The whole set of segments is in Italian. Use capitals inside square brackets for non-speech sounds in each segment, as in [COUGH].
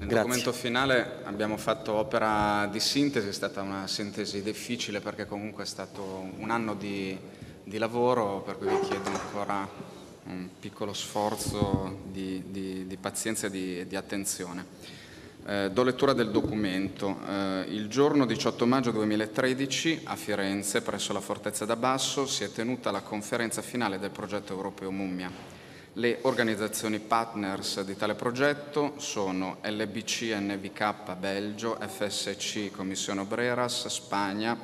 Nel Grazie. documento finale abbiamo fatto opera di sintesi, è stata una sintesi difficile perché comunque è stato un anno di, di lavoro, per cui vi chiedo ancora un piccolo sforzo di, di- di pazienza e di, di attenzione. Eh, do lettura del documento. Eh, il giorno 18 maggio 2013 a Firenze, presso la Fortezza da Basso, si è tenuta la conferenza finale del progetto europeo Mummia. Le organizzazioni partners di tale progetto sono LBC NVK Belgio, FSC Commissione Obreras Spagna,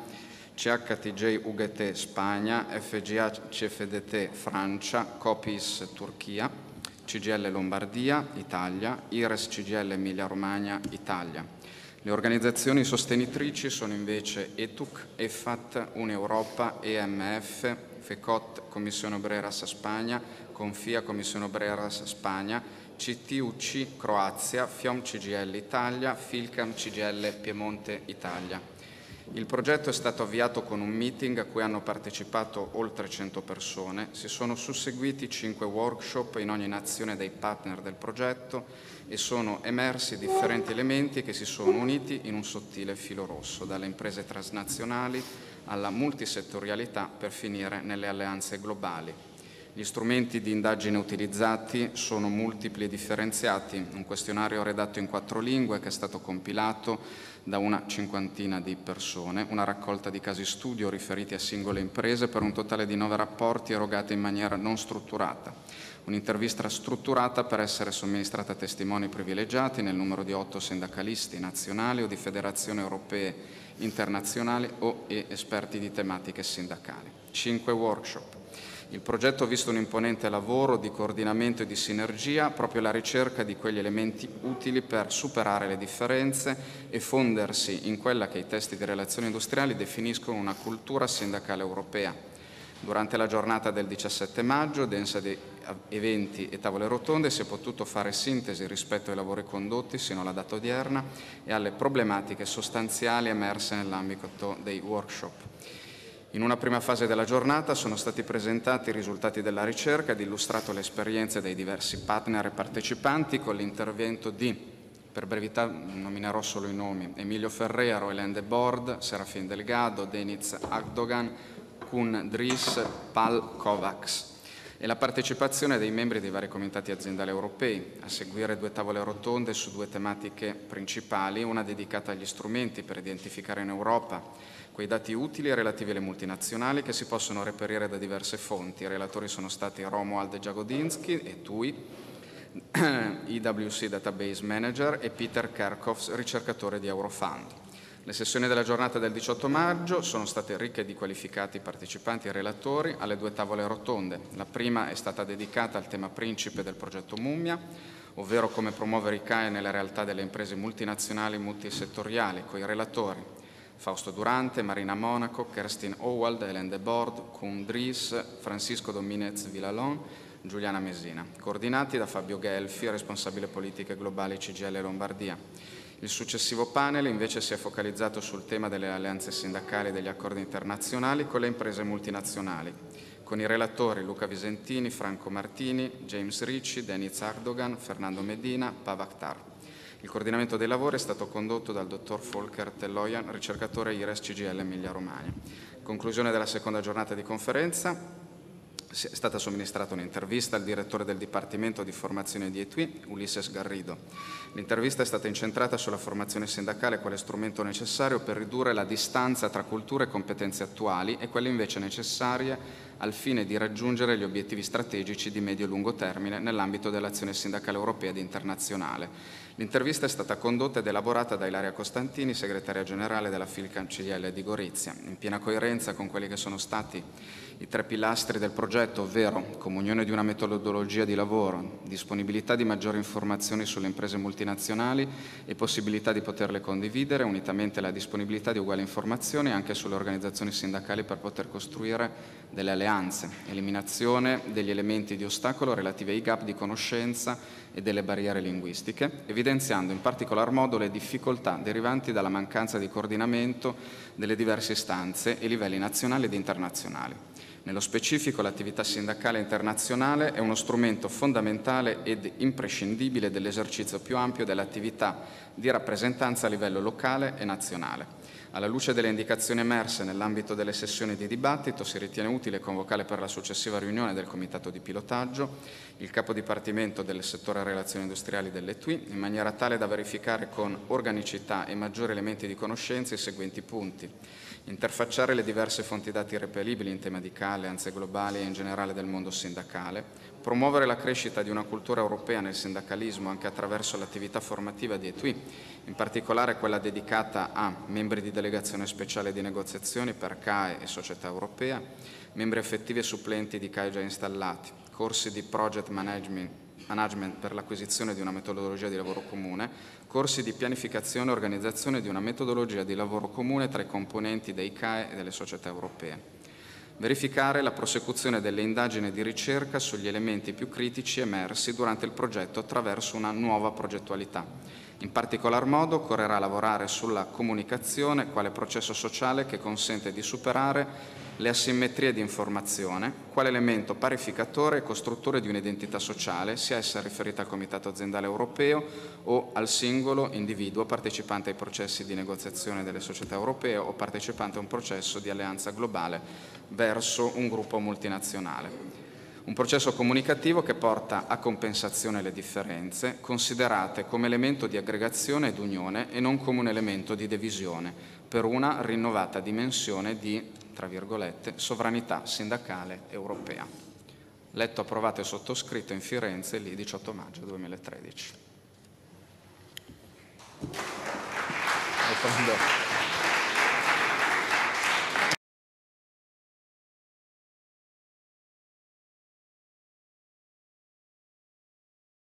CHTJ UGT Spagna, FGA CFDT Francia, COPIS Turchia, CGL Lombardia Italia, IRES CGL Emilia Romagna Italia. Le organizzazioni sostenitrici sono invece ETUC, EFAT, Uneuropa, EMF, FECOT, Commissione Obreras Spagna, Confia, Commissione Obreras Spagna, CTUC Croazia, FIOM CGL Italia, FILCAM CGL Piemonte Italia. Il progetto è stato avviato con un meeting a cui hanno partecipato oltre 100 persone, si sono susseguiti cinque workshop in ogni nazione dei partner del progetto e sono emersi differenti elementi che si sono uniti in un sottile filo rosso, dalle imprese transnazionali alla multisettorialità per finire nelle alleanze globali. Gli strumenti di indagine utilizzati sono multipli e differenziati, un questionario redatto in quattro lingue che è stato compilato da una cinquantina di persone, una raccolta di casi studio riferiti a singole imprese per un totale di nove rapporti erogati in maniera non strutturata, un'intervista strutturata per essere somministrata a testimoni privilegiati nel numero di otto sindacalisti nazionali o di federazioni europee internazionali o esperti di tematiche sindacali. Cinque workshop. Il progetto ha visto un imponente lavoro di coordinamento e di sinergia, proprio alla ricerca di quegli elementi utili per superare le differenze e fondersi in quella che i testi di relazioni industriali definiscono una cultura sindacale europea. Durante la giornata del 17 maggio, densa di eventi e tavole rotonde, si è potuto fare sintesi rispetto ai lavori condotti sino alla data odierna e alle problematiche sostanziali emerse nell'ambito dei workshop. In una prima fase della giornata sono stati presentati i risultati della ricerca ed illustrato le esperienze dei diversi partner e partecipanti con l'intervento di, per brevità nominerò solo i nomi, Emilio Ferrero, Hélène de Bord, Serafin Delgado, Deniz Agdogan, Kun Dries, Pal Kovacs. E la partecipazione dei membri dei vari comitati aziendali europei, a seguire due tavole rotonde su due tematiche principali, una dedicata agli strumenti per identificare in Europa quei dati utili relativi alle multinazionali che si possono reperire da diverse fonti. I relatori sono stati Romuald Jagodinski e TUI, [CLEARS THROAT] IWC Database Manager e Peter Kerkhoffs, ricercatore di Eurofund. Le sessioni della giornata del 18 maggio sono state ricche di qualificati partecipanti e relatori alle due tavole rotonde. La prima è stata dedicata al tema principe del progetto Mummia, ovvero come promuovere i CAE nelle realtà delle imprese multinazionali multisettoriali, con i relatori Fausto Durante, Marina Monaco, Kerstin Howald, Hélène de Bord, Kuhn Dries, Francisco Dominez Villalon, Giuliana Mesina, coordinati da Fabio Gelfi, responsabile politiche globali CGL Lombardia. Il successivo panel invece si è focalizzato sul tema delle alleanze sindacali e degli accordi internazionali con le imprese multinazionali, con i relatori Luca Visentini, Franco Martini, James Ricci, Denis Ardogan, Fernando Medina, Pavakhtar. Il coordinamento dei lavori è stato condotto dal dottor Volker Telloyan, ricercatore IRES CGL Emilia Romagna. Conclusione della seconda giornata di conferenza, è stata somministrata un'intervista al direttore del Dipartimento di Formazione di ETUI, Ulisses Garrido. L'intervista è stata incentrata sulla formazione sindacale quale strumento necessario per ridurre la distanza tra culture e competenze attuali e quelle invece necessarie al fine di raggiungere gli obiettivi strategici di medio-lungo termine nell'ambito dell'azione sindacale europea ed internazionale. L'intervista è stata condotta ed elaborata da Ilaria Costantini, segretaria generale della Filcam CGL di Gorizia, in piena coerenza con quelli che sono stati i tre pilastri del progetto, ovvero comunione di una metodologia di lavoro, disponibilità di maggiori informazioni sulle imprese multinazionali e possibilità di poterle condividere, unitamente alla disponibilità di uguali informazioni anche sulle organizzazioni sindacali per poter costruire delle alleanze, eliminazione degli elementi di ostacolo relativi ai gap di conoscenza e delle barriere linguistiche, evidenziando in particolar modo le difficoltà derivanti dalla mancanza di coordinamento delle diverse istanze e livelli nazionali ed internazionali. Nello specifico l'attività sindacale internazionale è uno strumento fondamentale ed imprescindibile dell'esercizio più ampio dell'attività di rappresentanza a livello locale e nazionale. Alla luce delle indicazioni emerse nell'ambito delle sessioni di dibattito, si ritiene utile convocare per la successiva riunione del Comitato di pilotaggio il capo dipartimento del settore relazioni industriali dell'ETUI in maniera tale da verificare con organicità e maggiori elementi di conoscenza i seguenti punti interfacciare le diverse fonti dati reperibili in tema di alleanze globali e in generale del mondo sindacale, promuovere la crescita di una cultura europea nel sindacalismo anche attraverso l'attività formativa di ETUI, in particolare quella dedicata a membri di delegazione speciale di negoziazioni per CAE e società europea, membri effettivi e supplenti di CAE già installati, corsi di project management management per l'acquisizione di una metodologia di lavoro comune, corsi di pianificazione e organizzazione di una metodologia di lavoro comune tra i componenti dei CAE e delle società europee. Verificare la prosecuzione delle indagini di ricerca sugli elementi più critici emersi durante il progetto attraverso una nuova progettualità. In particolar modo occorrerà lavorare sulla comunicazione quale processo sociale che consente di superare le asimmetrie di informazione, quale elemento parificatore e costruttore di un'identità sociale, sia essa riferita al Comitato aziendale europeo o al singolo individuo partecipante ai processi di negoziazione delle società europee o partecipante a un processo di alleanza globale verso un gruppo multinazionale. Un processo comunicativo che porta a compensazione le differenze, considerate come elemento di aggregazione ed unione e non come un elemento di divisione, per una rinnovata dimensione di tra virgolette, sovranità sindacale europea. Letto, approvato e sottoscritto in Firenze il 18 maggio 2013.